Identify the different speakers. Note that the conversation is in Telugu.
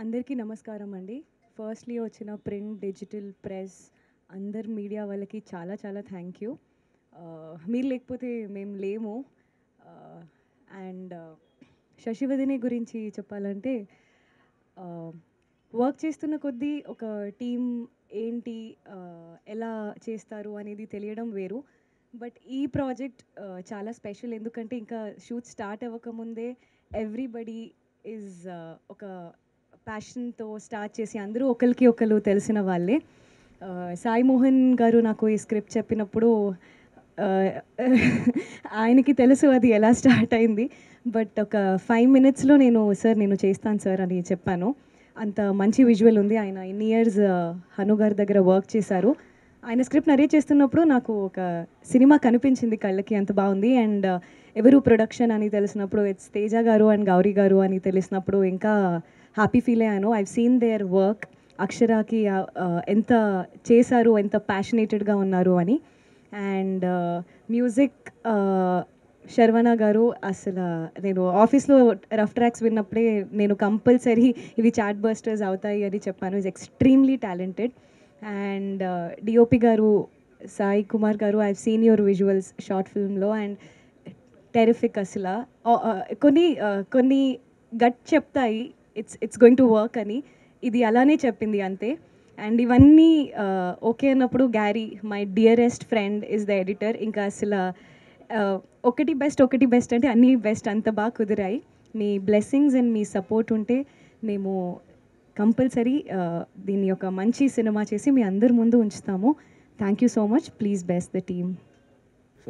Speaker 1: అందరికీ నమస్కారం అండి. ఫస్ట్లీ వచ్చిన ప్రింట్ డిజిటల్ ప్రెస్ అందరు మీడియా వాళ్ళకి చాలా చాలా థ్యాంక్ యూ మీరు లేకపోతే మేము లేము. అండ్ శశివదిని గురించి చెప్పాలంటే వర్క్ చేస్తున్న కొద్దీ ఒక టీం ఏంటి ఎలా చేస్తారు అనేది తెలియడం వేరు. బట్ ఈ ప్రాజెక్ట్ చాలా స్పెషల్ ఎందుకంటే ఇంకా షూట్ స్టార్ట్ అవ్వకముందే ఎవ్రీబడి ఈజ్ ఒక ప్యాషన్తో స్టార్ట్ చేసి అందరూ ఒకరికి ఒకరు తెలిసిన వాళ్ళే. సాయిమోహన్ సాయి మోహన్ గారు నాకు ఈ స్క్రిప్ట్ చెప్పినప్పుడు ఆయనకి తెలుసు అది ఎలా స్టార్ట్ అయింది. బట్ ఒక ఫైవ్ మినిట్స్లో నేను సార్ నేను చేస్తాను సార్ అని చెప్పాను. అంత మంచి విజువల్ ఉంది. ఆయన ఇన్ని ఇయర్స్ హను గారి దగ్గర వర్క్ చేశారు. ఆయన స్క్రిప్ట్ నరేట్ చేస్తున్నప్పుడు నాకు ఒక సినిమా కనిపించింది కళ్ళకి అంత బాగుంది. అండ్ ఎవరు ప్రొడక్షన్ అని తెలిసినప్పుడు ఇట్స్ తేజ గారు అండ్ గౌరీ గారు అని తెలిసినప్పుడు ఇంకా హ్యాపీ ఫీల్ అయ్యాను ఐవ్ సీన్ దేర్ వర్క్ అక్షరాకి ఎంత చేశారు ఎంత ప్యాషనేటెడ్గా ఉన్నారు అని. అండ్ మ్యూజిక్ శర్వణ గారు అసలు నేను ఆఫీస్లో రఫ్ ట్రాక్స్ విన్నప్పుడే నేను కంపల్సరీ ఇవి చాట్ బస్టర్స్ అవుతాయి అని చెప్పాను. Is extremely talented and DOP గారు సాయి కుమార్ గారు I seen your visuals short ఫిల్మ్లో and terrific అసలు. Uh, uh, కొన్ని uh, కొన్ని గట్ చెప్తాయి it's it's going to work అని ఇది అలానే చెప్పింది అంతే. అండ్ ఇవన్నీ uh, ఓకే అన్నప్పుడు Garry my dearest friend is the editor ఇంకా అసలు uh, ఒకటి బెస్ట్ ఒకటి బెస్ట్ అంటే అన్నీ బెస్ట్ అంత బాగా కుదిరాయి. మీ బ్లెస్సింగ్స్ అండ్ మీ సపోర్ట్ ఉంటే మేము కంపల్సరీ uh, దీన్ని ఒక మంచి సినిమా చేసి మీ అందరి ముందు ఉంచుతాము. Thank you so much please best the team